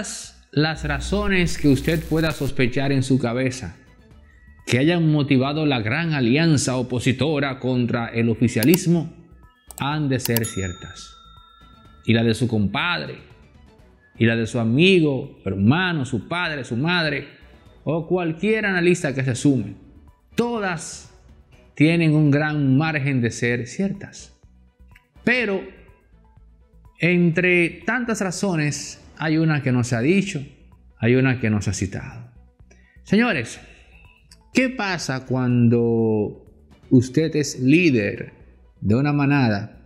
todas las razones que usted pueda sospechar en su cabeza que hayan motivado la gran alianza opositora contra el oficialismo han de ser ciertas. Y la de su compadre, y la de su amigo, hermano, su padre, su madre, o cualquier analista que se sume, todas tienen un gran margen de ser ciertas. Pero entre tantas razones hay una que no se ha dicho, hay una que no se ha citado. Señores, ¿qué pasa cuando usted es líder de una manada,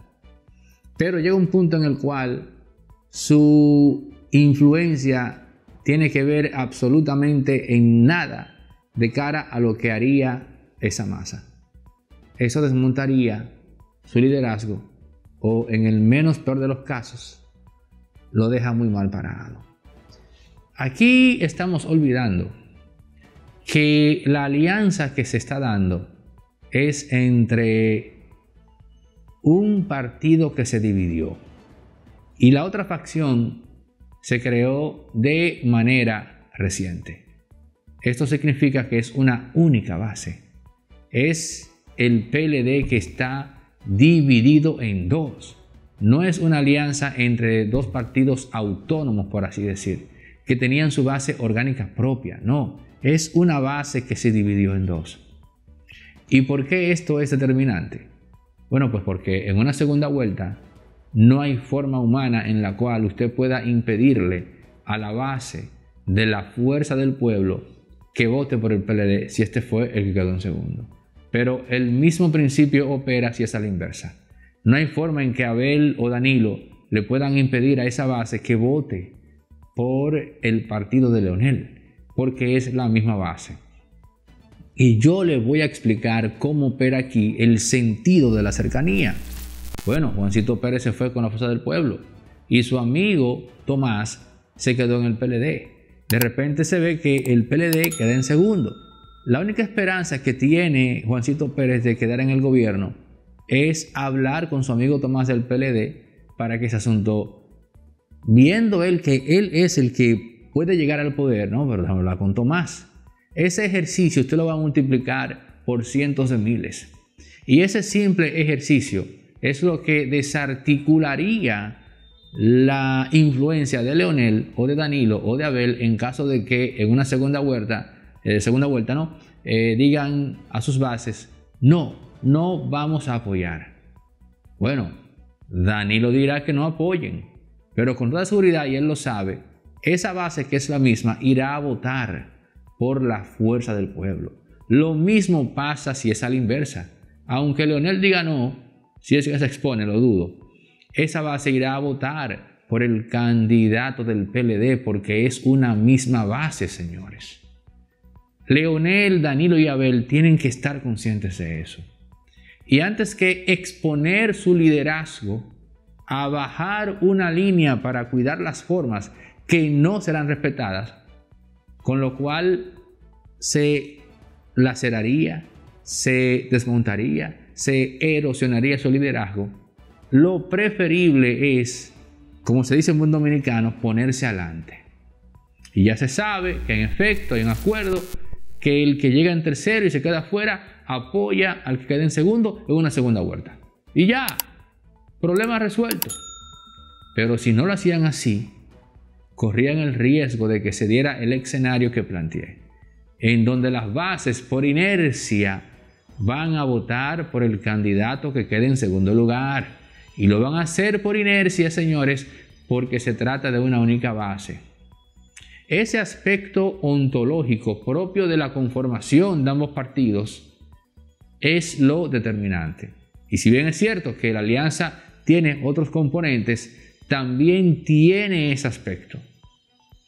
pero llega un punto en el cual su influencia tiene que ver absolutamente en nada de cara a lo que haría esa masa? Eso desmontaría su liderazgo o en el menos peor de los casos, lo deja muy mal parado. Aquí estamos olvidando que la alianza que se está dando es entre un partido que se dividió y la otra facción se creó de manera reciente. Esto significa que es una única base. Es el PLD que está dividido en dos. No es una alianza entre dos partidos autónomos, por así decir, que tenían su base orgánica propia. No, es una base que se dividió en dos. ¿Y por qué esto es determinante? Bueno, pues porque en una segunda vuelta no hay forma humana en la cual usted pueda impedirle a la base de la fuerza del pueblo que vote por el PLD si este fue el que quedó en segundo. Pero el mismo principio opera si es a la inversa. No hay forma en que Abel o Danilo le puedan impedir a esa base que vote por el partido de Leonel, porque es la misma base. Y yo le voy a explicar cómo opera aquí el sentido de la cercanía. Bueno, Juancito Pérez se fue con la fuerza del pueblo y su amigo Tomás se quedó en el PLD. De repente se ve que el PLD queda en segundo. La única esperanza que tiene Juancito Pérez de quedar en el gobierno es hablar con su amigo Tomás del PLD para que ese asunto, viendo él que él es el que puede llegar al poder, ¿no? Pero hablar con Tomás. Ese ejercicio usted lo va a multiplicar por cientos de miles. Y ese simple ejercicio es lo que desarticularía la influencia de Leonel o de Danilo o de Abel en caso de que en una segunda vuelta eh, segunda vuelta, ¿no? Eh, digan a sus bases, no, no vamos a apoyar. Bueno, Danilo dirá que no apoyen, pero con toda seguridad, y él lo sabe, esa base que es la misma irá a votar por la fuerza del pueblo. Lo mismo pasa si es a la inversa. Aunque Leonel diga no, si es que se expone, lo dudo, esa base irá a votar por el candidato del PLD porque es una misma base, señores. Leonel, Danilo y Abel tienen que estar conscientes de eso. Y antes que exponer su liderazgo a bajar una línea para cuidar las formas que no serán respetadas, con lo cual se laceraría, se desmontaría, se erosionaría su liderazgo, lo preferible es, como se dice en buen dominicano, ponerse adelante. Y ya se sabe que en efecto hay un acuerdo que el que llega en tercero y se queda afuera apoya al que queda en segundo en una segunda vuelta. Y ya, problema resuelto. Pero si no lo hacían así, corrían el riesgo de que se diera el escenario que planteé, en donde las bases por inercia van a votar por el candidato que quede en segundo lugar. Y lo van a hacer por inercia, señores, porque se trata de una única base. Ese aspecto ontológico propio de la conformación de ambos partidos es lo determinante. Y si bien es cierto que la alianza tiene otros componentes, también tiene ese aspecto.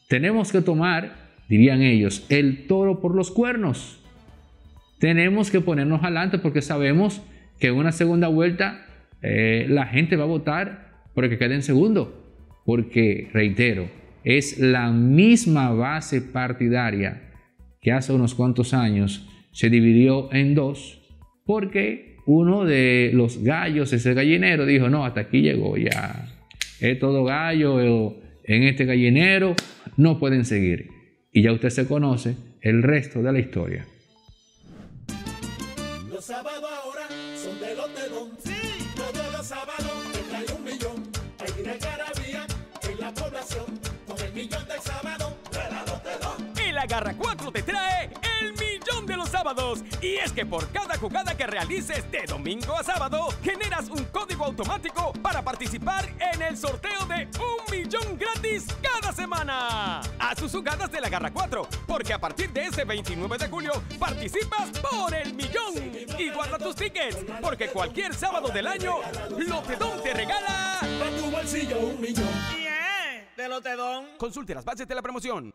Tenemos que tomar, dirían ellos, el toro por los cuernos. Tenemos que ponernos adelante porque sabemos que en una segunda vuelta eh, la gente va a votar por el que quede en segundo. Porque, reitero, es la misma base partidaria que hace unos cuantos años se dividió en dos porque uno de los gallos, ese gallinero, dijo, no, hasta aquí llegó ya. Es todo gallo en este gallinero, no pueden seguir. Y ya usted se conoce el resto de la historia. Los sábados ahora son de los dedón. Sí. Todos los sábados te un millón. Hay una carabía en la población. Con el millón del sábado, de la los Y la Garra 4 te trae sábados. Y es que por cada jugada que realices de domingo a sábado, generas un código automático para participar en el sorteo de un millón gratis cada semana. A sus jugadas de la Garra 4, porque a partir de ese 29 de julio participas por el millón. Y guarda tus tickets, porque cualquier sábado del año, Lotedón te regala. En tu bolsillo un millón. Yeah, de Lotedón. Consulte las bases de la promoción.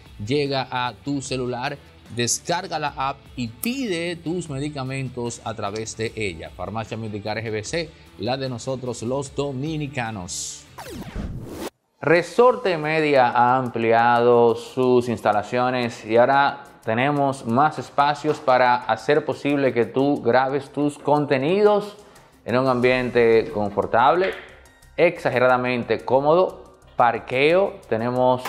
llega a tu celular, descarga la app y pide tus medicamentos a través de ella. Farmacia Medicar GBC, la de nosotros los dominicanos. Resorte Media ha ampliado sus instalaciones y ahora tenemos más espacios para hacer posible que tú grabes tus contenidos en un ambiente confortable, exageradamente cómodo, parqueo, tenemos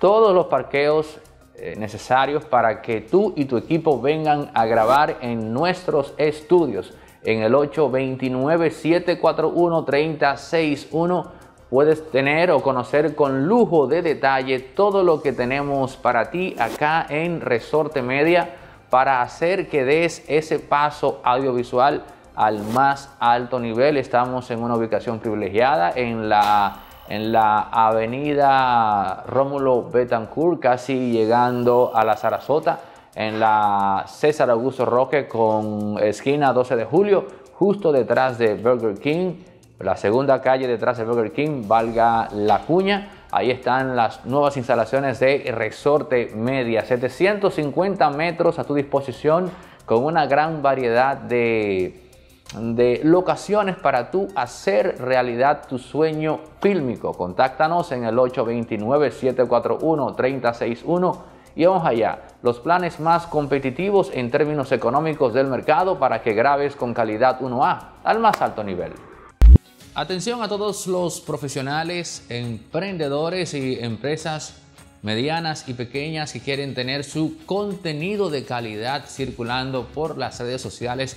todos los parqueos eh, necesarios para que tú y tu equipo vengan a grabar en nuestros estudios. En el 829-741-3061 puedes tener o conocer con lujo de detalle todo lo que tenemos para ti acá en Resorte Media para hacer que des ese paso audiovisual al más alto nivel. Estamos en una ubicación privilegiada en la en la avenida Rómulo Betancourt, casi llegando a la Sarasota, en la César Augusto Roque con esquina 12 de julio, justo detrás de Burger King, la segunda calle detrás de Burger King, valga la cuña. Ahí están las nuevas instalaciones de Resorte Media, 750 metros a tu disposición con una gran variedad de de locaciones para tú hacer realidad tu sueño fílmico. Contáctanos en el 829-741-3061 y vamos allá. Los planes más competitivos en términos económicos del mercado para que grabes con calidad 1A al más alto nivel. Atención a todos los profesionales, emprendedores y empresas medianas y pequeñas que quieren tener su contenido de calidad circulando por las redes sociales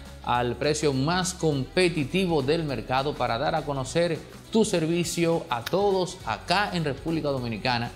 al precio más competitivo del mercado para dar a conocer tu servicio a todos acá en República Dominicana.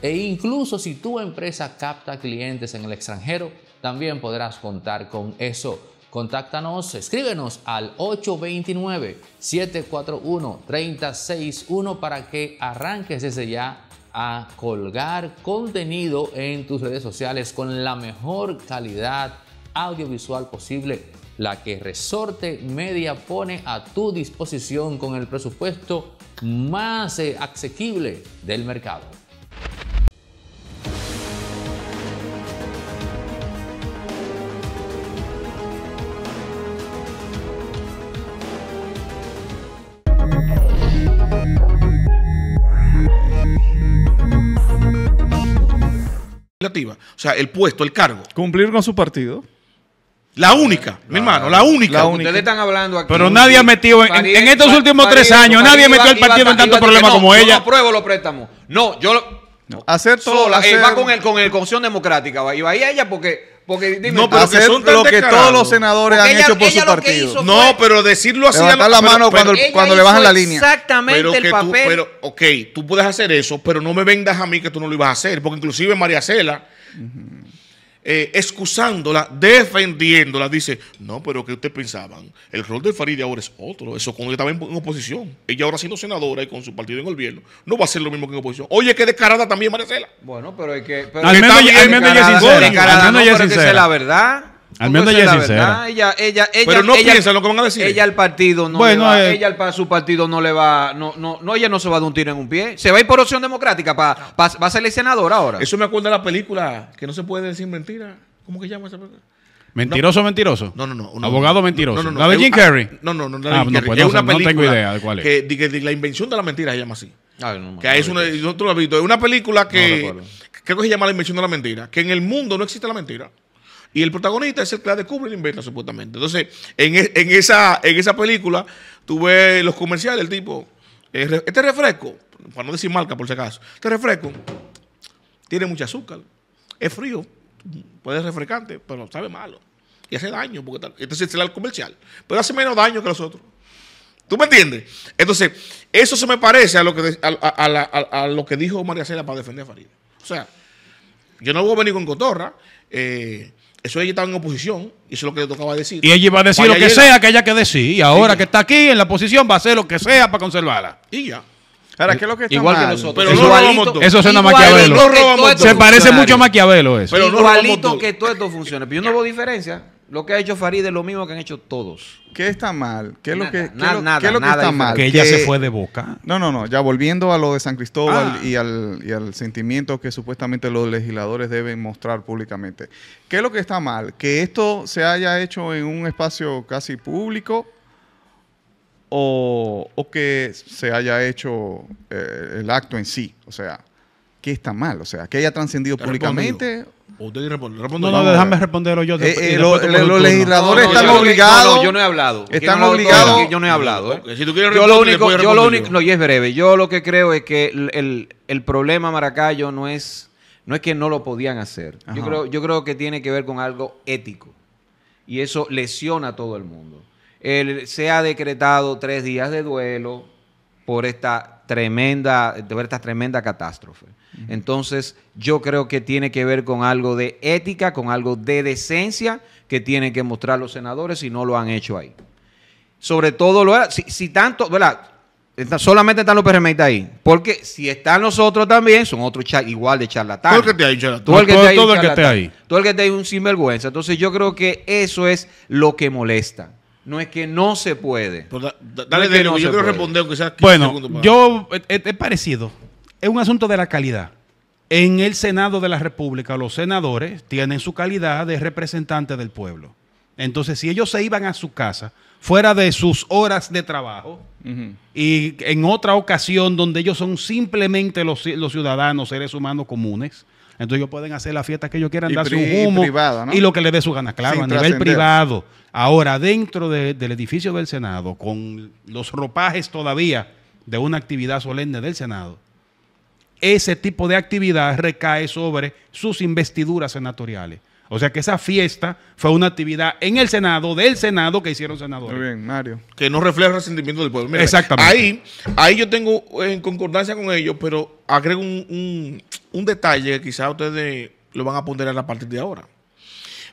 E incluso si tu empresa capta clientes en el extranjero, también podrás contar con eso. Contáctanos, escríbenos al 829-741-3061 para que arranques desde ya a colgar contenido en tus redes sociales con la mejor calidad audiovisual posible la que Resorte Media pone a tu disposición con el presupuesto más eh, asequible del mercado. O sea, el puesto, el cargo. Cumplir con su partido. La única, mi hermano, la única. Ustedes están hablando aquí. Pero nadie ha metido, en, estos últimos tres años, nadie metió el partido en tantos problemas como ella. Yo no apruebo los préstamos. No, yo no. Hacer todo. Sola, va con el con el Constitución Democrática. Va. Y va a ella porque. Porque, dime, no, pero hacer son lo que todos los senadores han hecho por su partido. No, pero decirlo así. Levantar la mano cuando, cuando le bajan la línea. Exactamente el papel. pero, ok, tú puedes hacer eso, pero no me vendas a mí que tú no lo ibas a hacer. Porque inclusive María Cela eh, excusándola, defendiéndola, dice, no, pero ¿qué ustedes pensaban? El rol de Farideh ahora es otro. Eso cuando ella estaba en, en oposición. Ella ahora siendo senadora y con su partido en el gobierno, no va a ser lo mismo que en oposición. Oye, qué descarada también, Maricela. Bueno, pero hay que. Pero Al menos ella- es sincera. Al ella es que sincera. la verdad. Al menos ella es sincera. verdad. Ella, ella, ella, Pero no ella- piensa lo que van a decir. Ella al partido no Bueno, le va, eh, ella al- para su partido no le va, no, no, no, ella no se va a dar un tiro en un pie. Se va a ir por opción democrática, para, va a ser senadora ahora. Eso me acuerda de la película que no se puede decir mentira. ¿Cómo que llama esa película? Mentiroso, mentiroso. No, no, no. no, Abogado no. mentiroso. No, no, no. La de Jim Carrey. No, no, no. La de Ah, no, pues es no una no tengo idea de cuál es. Que, de que- de la invención de la mentira se llama así. Ay, no, Que es una. Es una película No que creo que se llama La invención de la mentira. Que en el mundo no existe la mentira. Y el protagonista es el que la descubre y la inventa, supuestamente. Entonces, en, e- en esa, en esa película, tú ves los comerciales, el tipo, eh, este refresco, para no decir marca por si acaso, este refresco tiene mucho azúcar, es frío, puede ser refrescante, pero sabe malo. Y hace daño, porque entonces es el comercial. Pero hace menos daño que los otros. ¿Tú me entiendes? Entonces, eso se me parece a lo que, a, a- a a- lo que dijo María Cela para defender a Farid. O sea, yo no voy a venir con cotorra. eh, eso ella estaba en oposición y eso es lo que le tocaba decir. Y ella iba a decir Vaya lo que sea que ella que decir. Y ahora Sí. que está aquí en la posición va a hacer lo que sea para conservarla. Y ya. Ahora, ¿qué es lo que está Igual que mal? nosotros. Pero no Igualito- robamos todo. Eso suena igualito Maquiavelo. que No todos robamos estos todo. Se parece mucho a Maquiavelo eso. Pero no robamos Igualito todo. que todo esto funciona. Pero yo no veo diferencia. Lo que ha hecho Farid es lo mismo que han hecho todos. ¿Qué está mal? ¿Qué es lo Nada, que, qué es nada, lo- nada, qué es lo que nada está diferente. mal? que ella Que- se fue de boca. No, no, no. Ya volviendo a lo de San Cristóbal Ah. y, al, y al sentimiento que supuestamente los legisladores deben mostrar públicamente. ¿Qué es lo que está mal? Que esto se haya hecho en un espacio casi público o, o que se haya hecho eh, el acto en sí. O sea, ¿qué está mal? O sea, que haya trascendido Te públicamente. Usted responde. No, responde. no, déjame responderlo yo. Eh, eh, lo- los legisladores No, no, están yo obligados. no, no, yo no he hablado. Están obligados. Yo no he hablado. ¿eh? Si tú quieres Yo lo responder, único, después yo lo respondo único, no, y es breve. Yo lo que creo es que el, el- el problema Maracayo no es, no es que no lo podían hacer. Yo creo, yo creo que tiene que ver con algo ético. Y eso lesiona a todo el mundo. El- se ha decretado tres días de duelo por esta tremenda, por esta tremenda catástrofe. Entonces, yo creo que tiene que ver con algo de ética, con algo de decencia que tienen que mostrar los senadores y no lo han hecho ahí. Sobre todo, lo, si, si tanto, ¿verdad? Solamente están los PRMistas ahí. Porque si están los otros también, son otros igual de charlatanes. Todo el que ha dicho, Todo el que Todo- esté ahí todo el que esté ahí. Todo el que esté ahí un sinvergüenza. Entonces yo creo que eso es lo que molesta. No es que no se puede. Pero da- da- No dale es que de no yo quiero puede. responder aunque sea 15 Bueno, yo es, parecido. Es un asunto de la calidad. En el Senado de la República, los senadores tienen su calidad de representantes del pueblo. Entonces, si ellos se iban a su casa, fuera de sus horas de trabajo, y en otra ocasión donde ellos son simplemente los ciudadanos, seres humanos comunes, entonces ellos pueden hacer la fiesta que ellos quieran, Y darse pri- un humo y lo que les dé su gana, claro, Sin a nivel privado. Ahora, dentro de- del edificio del Senado, con los ropajes todavía de una actividad solemne del Senado, ese tipo de actividad recae sobre sus investiduras senatoriales. O sea que esa fiesta fue una actividad en el Senado, del Senado, que hicieron senadores. Muy bien, Mario. que no refleja el resentimiento del pueblo. Mira, Exactamente. Ahí, ahí yo tengo en concordancia con ellos, pero agrego un, un- un detalle que quizás ustedes lo van a ponderar a partir de ahora.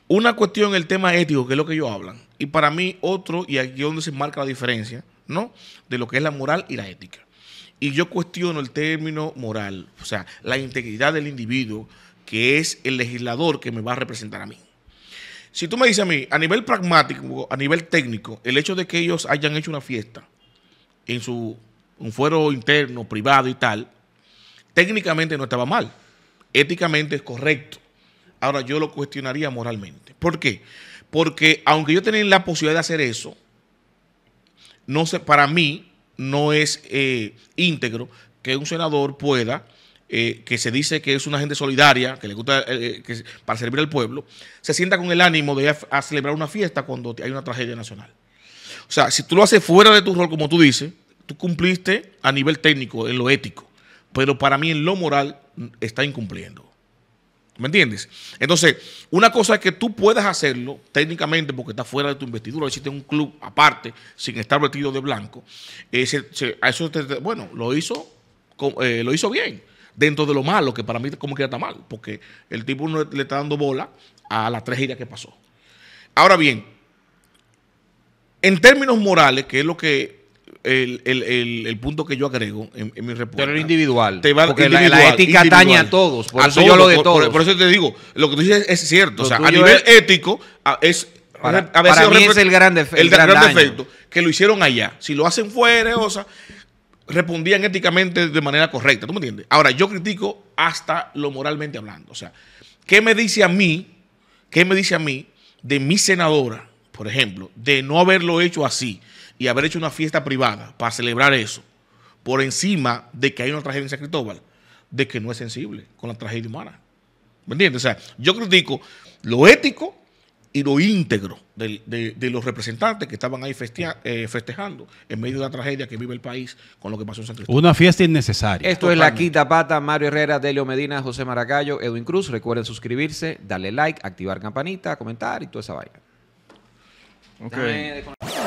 Una cuestión, el tema ético, que es lo que ellos hablan. Y para mí, otro, y aquí es donde se marca la diferencia, ¿no? De lo que es la moral y la ética. Y yo cuestiono el término moral, o sea, la integridad del individuo, que es el legislador que me va a representar a mí. Si tú me dices a mí, a nivel pragmático, a nivel técnico, el hecho de que ellos hayan hecho una fiesta en su un fuero interno, privado y tal, técnicamente no estaba mal. Éticamente es correcto. Ahora yo lo cuestionaría moralmente. ¿Por qué? Porque aunque yo tenía la posibilidad de hacer eso, no sé, para mí no es eh, íntegro que un senador pueda, eh, que se dice que es una gente solidaria, que le gusta eh, que, para servir al pueblo, se sienta con el ánimo de ir a, celebrar una fiesta cuando hay una tragedia nacional. O sea, si tú lo haces fuera de tu rol, como tú dices, tú cumpliste a nivel técnico, en lo ético, pero para mí en lo moral está incumpliendo. ¿Me entiendes? Entonces, una cosa es que tú puedas hacerlo técnicamente porque está fuera de tu investidura, existe un club aparte, sin estar vestido de blanco. Eh, se- se- a eso te- bueno, lo hizo, eh, lo hizo bien, dentro de lo malo, que para mí como que está mal, porque el tipo no le está dando bola a la tragedia que pasó. Ahora bien, en términos morales, que es lo que el, el- el- el punto que yo agrego en, en mi respuesta. Pero lo individual. te va- porque la- ética individual. atañe a todos. Por A eso yo lo de por- todos. Por, por eso te digo, lo que tú dices es cierto. Lo o sea, a nivel es- ético, a- es. Para- había para sido mí es el gran defe- el gran defecto que lo hicieron allá. Si lo hacen fuera, o sea, respondían éticamente de manera correcta. ¿Tú me entiendes? Ahora, yo critico hasta lo moralmente hablando. O sea, ¿qué me dice a mí? ¿Qué me dice a mí de mi senadora, por ejemplo, de no haberlo hecho así y haber hecho una fiesta privada para celebrar eso, por encima de que hay una tragedia en San Cristóbal, de que no es sensible con la tragedia humana? ¿Me entiendes? O sea, yo critico lo ético y lo íntegro de, de los representantes que estaban ahí festea- eh, festejando en medio de la tragedia que vive el país con lo que pasó en San Cristóbal. Una fiesta innecesaria. Esto es La. Quinta Pata, Mario Herrera, Delio Medina, José Maracayo, Edwin Cruz. Recuerden suscribirse, darle like, activar campanita, comentar y toda esa vaina. Ok. Déjame desconectar.